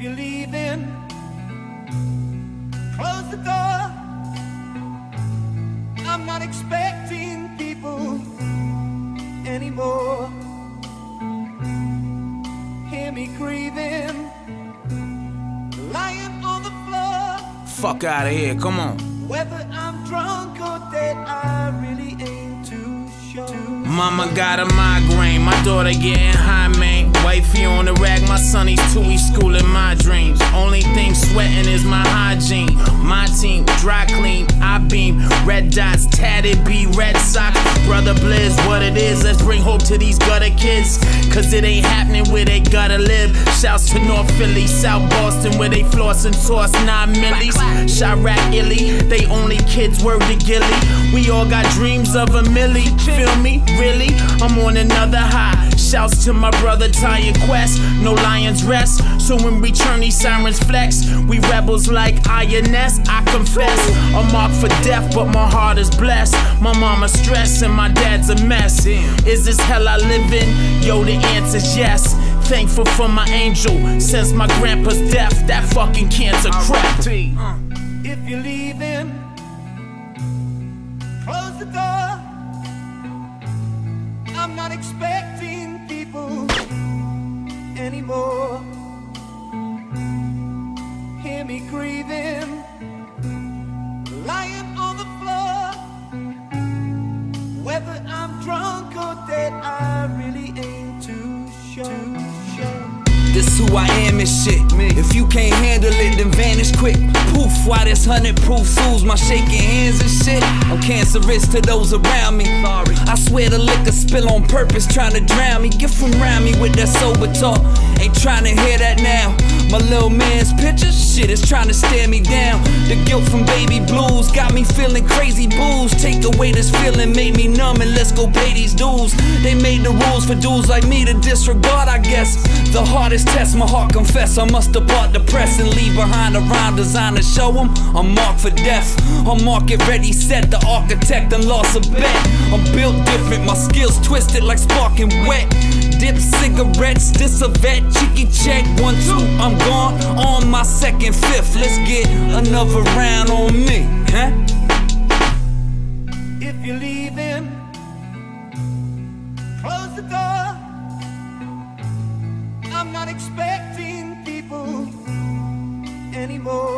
you're leaving, close the door. I'm not expecting people anymore. Hear me grieving, lying on the floor. Fuck out of here, come on. Whether I'm drunk or dead, I really ain't too sure. Mama got a migraine, my daughter getting high, man. Wifey on the rag, my sonny's two, he's schooling my dreams. Only thing sweating is my hygiene. My team, dry clean, I beam. Red dots, tatted B, red socks. Brother Blizz, what it is, let's bring hope to these gutter kids. Cause it ain't happening where they gotta live. Shouts to North Philly, South Boston, where they floss and toss nine millies. Chiraq, Illy, they only kids, word to Gilly. We all got dreams of a millie, feel me? Really? I'm on another high. Shouts to my brother Ty and Quest, no lions rest. So when we turn these sirens flex, we rebels like INS. I confess, I'm marked for death, but my heart is blessed. My mama's stressed and my dad's a mess. Is this hell I live in? Yo, the answer's yes. Thankful for my angel. Since my grandpa's death, that fucking cancer crept. If you're leaving, close the door. I'm not expecting people anymore. Hear me grieving, lying on the floor. Whether I'm drunk or dead, I really ain't too sure. This who I am and shit. If you can't handle it, then vanish quick. Poof, why this hundred proof fools my shaking hands and shit? I'm cancerous to those around me. Sorry. I swear the liquor spill on purpose, trying to drown me. Get from around me with that sober talk. Ain't trying to hear that now. My little man's picture, shit is trying to stare me down. The guilt from baby blues got me feeling crazy booze. Take away this feeling, made me numb, and let's go pay these dues. They made the rules for dudes like me to disregard, I guess. The hardest test, my heart confess. I must depart the press and leave behind a rhyme design to show them I'm marked for death. I'm market ready, set the architect and lost a bet. I'm built different, my skills twisted like sparking wet. Dip cigarettes, this a vet, cheeky check, one, two, I'm gone on my second fifth. Let's get another round on me, huh? If you're leaving, close the door. I'm not expecting people anymore.